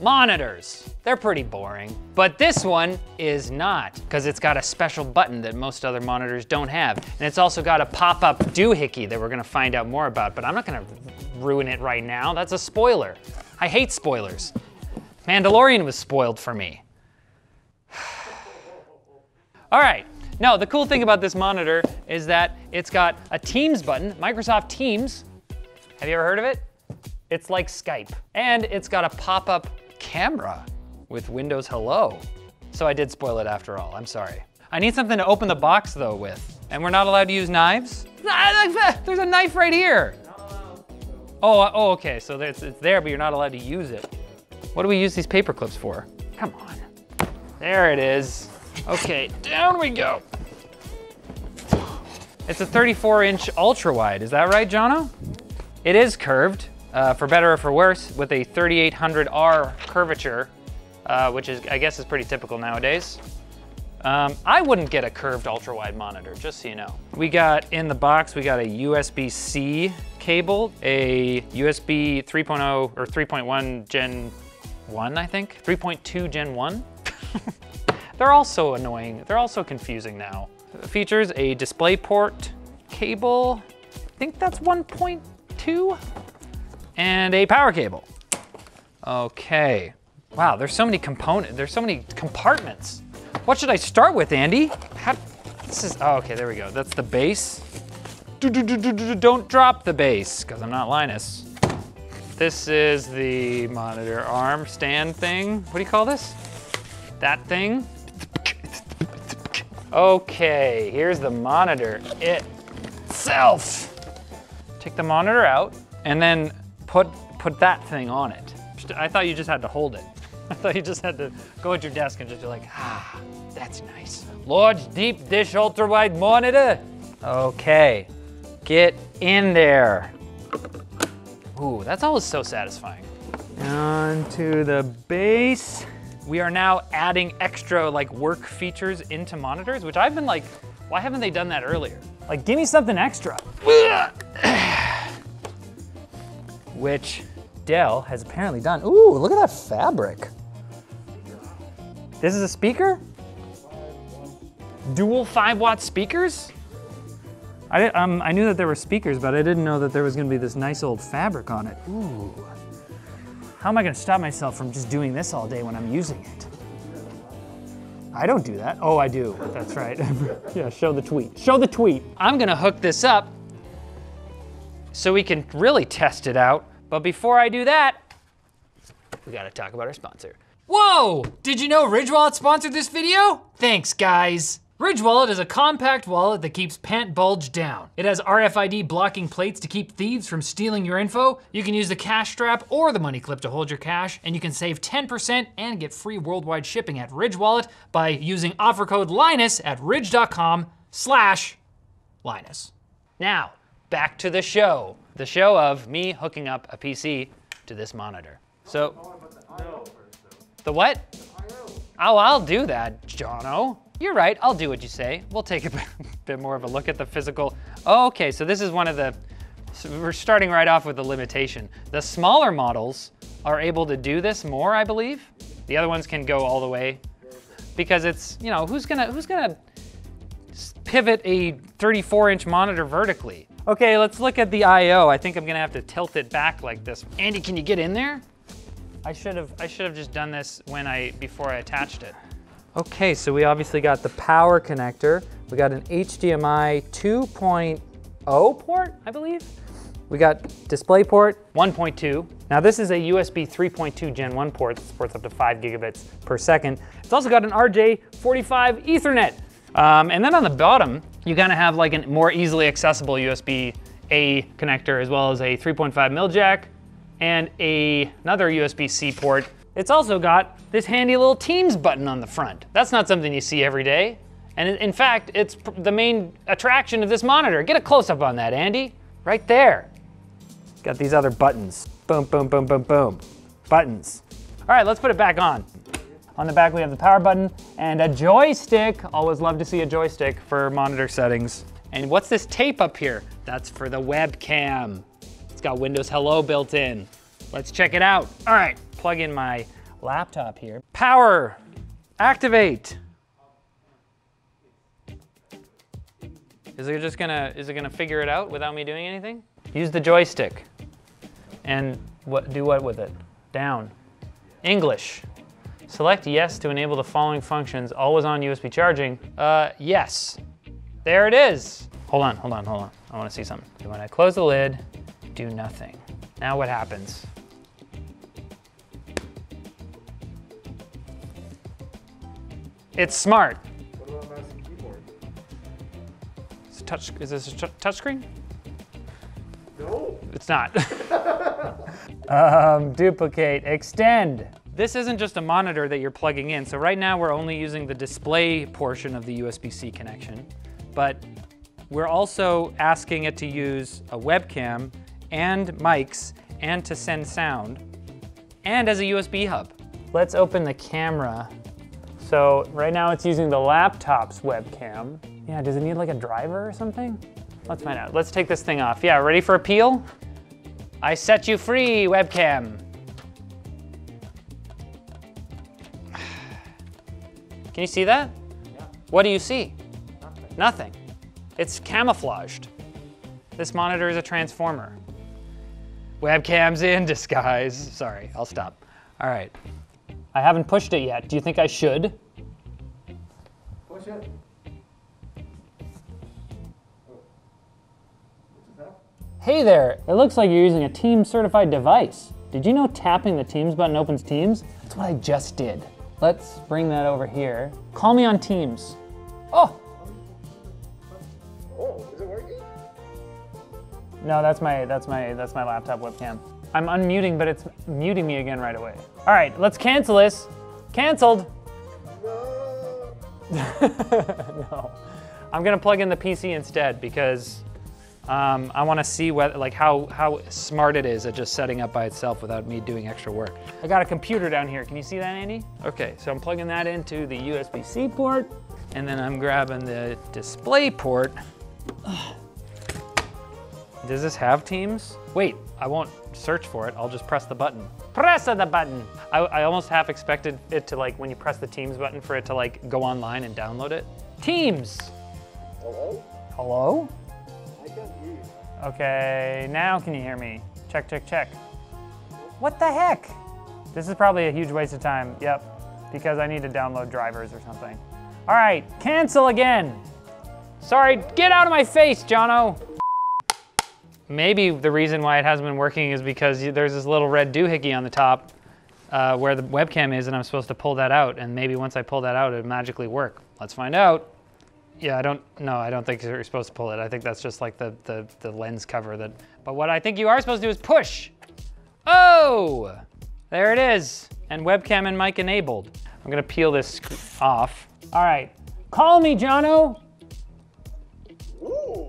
monitors. They're pretty boring, but this one is not because it's got a special button that most other monitors don't have. And it's also got a pop-up doohickey that we're gonna find out more about, but I'm not gonna ruin it right now. That's a spoiler. I hate spoilers. Mandalorian was spoiled for me. All right, no, the cool thing about this monitor is that it's got a Teams button, Microsoft Teams. Have you ever heard of it? It's like Skype. And it's got a pop-up camera with Windows Hello. So I did spoil it after all, I'm sorry. I need something to open the box though with. And we're not allowed to use knives? There's a knife right here. Oh, uh, oh, okay, so it's, it's there, but you're not allowed to use it. What do we use these paper clips for? Come on. There it is. Okay, down we go. It's a 34 inch ultra wide, is that right, Jono? It is curved, uh, for better or for worse, with a 3800R curvature, uh, which is, I guess is pretty typical nowadays. Um, I wouldn't get a curved ultra wide monitor, just so you know. We got in the box, we got a USB-C cable, a USB 3.0 or 3.1 Gen 1, I think, 3.2 Gen 1. They're also annoying. They're also confusing now. Features a DisplayPort cable. I think that's 1.2 and a power cable. Okay. Wow, there's so many components, there's so many compartments. What should I start with, Andy? How, this is, oh, okay, there we go. That's the base. Do, do, do, do, do, don't drop the base, because I'm not Linus. This is the monitor arm stand thing. What do you call this? That thing. Okay, here's the monitor itself. Take the monitor out and then put, put that thing on it. I thought you just had to hold it. I thought you just had to go at your desk and just be like, ah, that's nice. Large deep dish ultra wide monitor. Okay, get in there. Ooh, that's always so satisfying. Onto the base. We are now adding extra like work features into monitors, which I've been like, why haven't they done that earlier? Like, give me something extra. which Dell has apparently done. Ooh, look at that fabric. This is a speaker? Dual five watt speakers? I, um, I knew that there were speakers, but I didn't know that there was gonna be this nice old fabric on it. Ooh. How am I gonna stop myself from just doing this all day when I'm using it? I don't do that. Oh, I do, that's right. yeah, show the tweet. Show the tweet. I'm gonna hook this up so we can really test it out. But before I do that, we gotta talk about our sponsor. Whoa! Did you know Ridge Wallet sponsored this video? Thanks, guys. Ridge Wallet is a compact wallet that keeps pant bulge down. It has RFID blocking plates to keep thieves from stealing your info. You can use the cash strap or the money clip to hold your cash, and you can save 10% and get free worldwide shipping at Ridge Wallet by using offer code Linus at ridge.com slash Linus. Now, back to the show. The show of me hooking up a PC to this monitor. So, the what? Oh, I'll do that, Jono. You're right, I'll do what you say. We'll take a bit more of a look at the physical. Okay, so this is one of the, so we're starting right off with the limitation. The smaller models are able to do this more, I believe. The other ones can go all the way because it's, you know, who's gonna, who's gonna pivot a 34 inch monitor vertically? Okay, let's look at the I.O. I think I'm gonna have to tilt it back like this. Andy, can you get in there? I should have, I should have just done this when I, before I attached it. Okay, so we obviously got the power connector. We got an HDMI 2.0 port, I believe. We got DisplayPort 1.2. Now this is a USB 3.2 Gen 1 port that supports up to five gigabits per second. It's also got an RJ45 Ethernet. Um, and then on the bottom, you kind of have like a more easily accessible USB A connector as well as a 3.5 mil jack and a, another USB-C port it's also got this handy little Teams button on the front. That's not something you see every day. And in fact, it's the main attraction of this monitor. Get a close up on that, Andy. Right there. Got these other buttons. Boom, boom, boom, boom, boom. Buttons. All right, let's put it back on. On the back, we have the power button and a joystick. Always love to see a joystick for monitor settings. And what's this tape up here? That's for the webcam. It's got Windows Hello built in. Let's check it out. All right, plug in my laptop here. Power, activate. Is it just gonna, is it gonna figure it out without me doing anything? Use the joystick. And what, do what with it? Down. English. Select yes to enable the following functions. Always on USB charging. Uh, yes. There it is. Hold on, hold on, hold on. I wanna see something. When I want to close the lid, do nothing. Now what happens? It's smart. What about mouse and keyboard? It's a touch, is this a tou- touchscreen? No. It's not. um, duplicate, extend. This isn't just a monitor that you're plugging in. So right now we're only using the display portion of the USB-C connection, but we're also asking it to use a webcam and mics and to send sound and as a USB hub. Let's open the camera. So right now it's using the laptop's webcam. Yeah, does it need like a driver or something? Let's find out. Let's take this thing off. Yeah, ready for appeal? I set you free, webcam. Can you see that? Yeah. What do you see? Nothing. Nothing. It's camouflaged. This monitor is a transformer. Webcam's in disguise. Sorry, I'll stop. All right. I haven't pushed it yet. Do you think I should? Push it. Hey there, it looks like you're using a Teams certified device. Did you know tapping the Teams button opens Teams? That's what I just did. Let's bring that over here. Call me on Teams. Oh, Oh, is it working? no, that's my that's my that's my laptop webcam. I'm unmuting, but it's muting me again right away. All right, let's cancel this. Canceled. No. no. I'm gonna plug in the PC instead because um, I want to see what, like how how smart it is at just setting up by itself without me doing extra work. I got a computer down here. Can you see that, Andy? Okay, so I'm plugging that into the USB-C port, and then I'm grabbing the display port. Does this have Teams? Wait, I won't search for it. I'll just press the button. Press the button. I, I almost half expected it to like when you press the Teams button for it to like go online and download it. Teams. Hello? Hello? Okay, now can you hear me? Check, check, check. What the heck? This is probably a huge waste of time. Yep, because I need to download drivers or something. All right, cancel again. Sorry, get out of my face, Jono. Maybe the reason why it hasn't been working is because there's this little red doohickey on the top uh, where the webcam is, and I'm supposed to pull that out. And maybe once I pull that out, it'll magically work. Let's find out. Yeah, I don't. No, I don't think you're supposed to pull it. I think that's just like the the, the lens cover that. But what I think you are supposed to do is push. Oh, there it is, and webcam and mic enabled. I'm gonna peel this off. All right, call me, Jono. Ooh.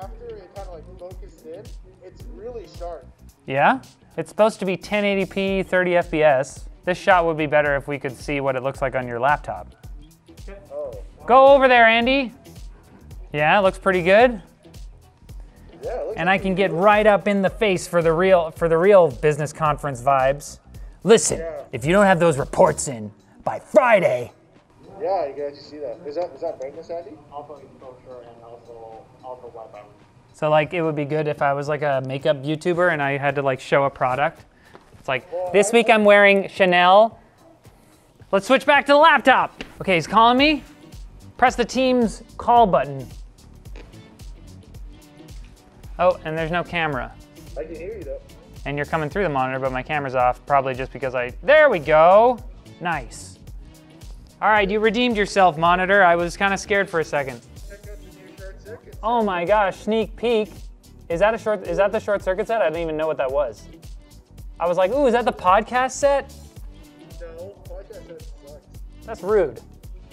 After it kind of like focused in, it's really sharp. Yeah, it's supposed to be 1080p, 30 FPS. This shot would be better if we could see what it looks like on your laptop. Go over there, Andy. Yeah, looks pretty good. Yeah. It looks and I can get right up in the face for the real for the real business conference vibes. Listen, Yeah. if you don't have those reports in by Friday, Yeah, you can actually see that. Is that is that brightness, Andy? also exposure and also also weapon. so like it would be good if I was like a makeup YouTuber and I had to like show a product. It's like this week I'm wearing Chanel. Let's switch back to the laptop. Okay, he's calling me. Press the Teams call button. Oh, and there's no camera. I can hear you though. and you're coming through the monitor, but my camera's off, probably just because I, there we go. Nice. All right, you redeemed yourself, monitor. I was kind of scared for a second. Check out the new short circuit. Oh my gosh, sneak peek. Is that a short, is that the short circuit set? I didn't even know what that was. I was like, ooh, is that the podcast set? No, podcast says sucks. That's rude.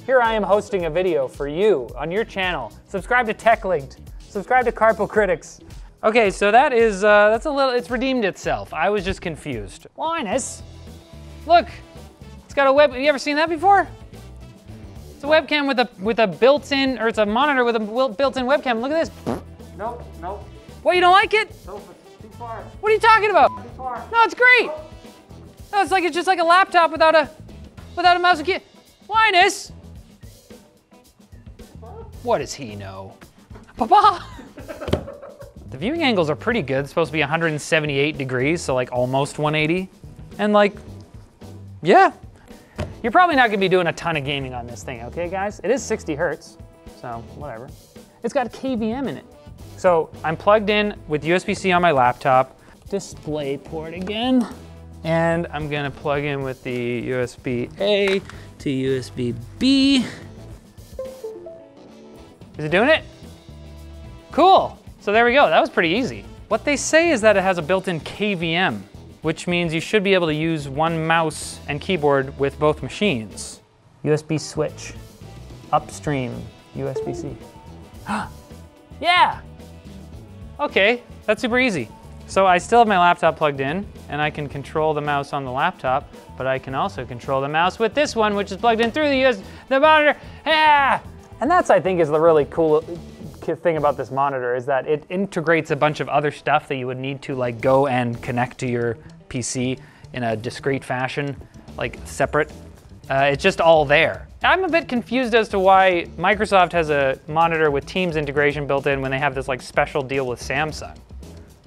Here I am hosting a video for you on your channel. Subscribe to TechLinked. Subscribe to Carpool Critics. Okay, so that is uh, that's a little. It's redeemed itself. I was just confused. Linus, look, it's got a web. Have you ever seen that before? It's a webcam with a with a built-in, or it's a monitor with a built-in webcam. Look at this. Nope, nope, What? You don't like it? nope, it's too far, What are you talking about? too far. No, it's great. Oh, it's like it's just like a laptop without a without a mouse and key. Linus! What does he know? Papa! the viewing angles are pretty good. It's supposed to be 178 degrees, so like almost 180. And like, yeah. You're probably not gonna be doing a ton of gaming on this thing, okay guys? It is 60 hertz, so whatever. It's got KVM in it. So I'm plugged in with USB-C on my laptop. Display port again. And I'm gonna plug in with the USB-A to USB-B. Is it doing it? Cool. So there we go. That was pretty easy. What they say is that it has a built-in KVM, which means you should be able to use one mouse and keyboard with both machines. USB switch, upstream, USB-C. yeah. Okay, that's super easy. So I still have my laptop plugged in and I can control the mouse on the laptop, but I can also control the mouse with this one, which is plugged in through the US, the monitor. Yeah! And that's, I think, is the really cool thing about this monitor is that it integrates a bunch of other stuff that you would need to like go and connect to your PC in a discrete fashion, like separate. Uh, it's just all there. I'm a bit confused as to why Microsoft has a monitor with Teams integration built in when they have this like special deal with Samsung,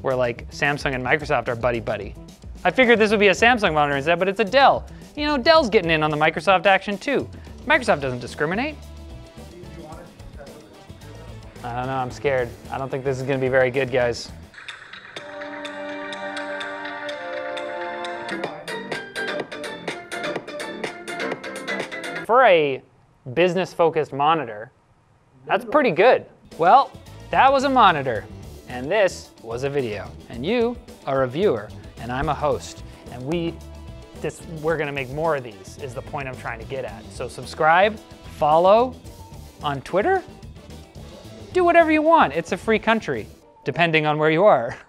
where like Samsung and Microsoft are buddy buddy. I figured this would be a Samsung monitor instead, but it's a Dell. You know, Dell's getting in on the Microsoft action too. Microsoft doesn't discriminate. I don't know, I'm scared. I don't think this is gonna be very good, guys. For a business-focused monitor, that's pretty good. Well, that was a monitor, and this was a video. And you are a viewer, and I'm a host. And we, this, we're gonna make more of these, is the point I'm trying to get at. So subscribe, follow on Twitter, do whatever you want. It's a free country, depending on where you are.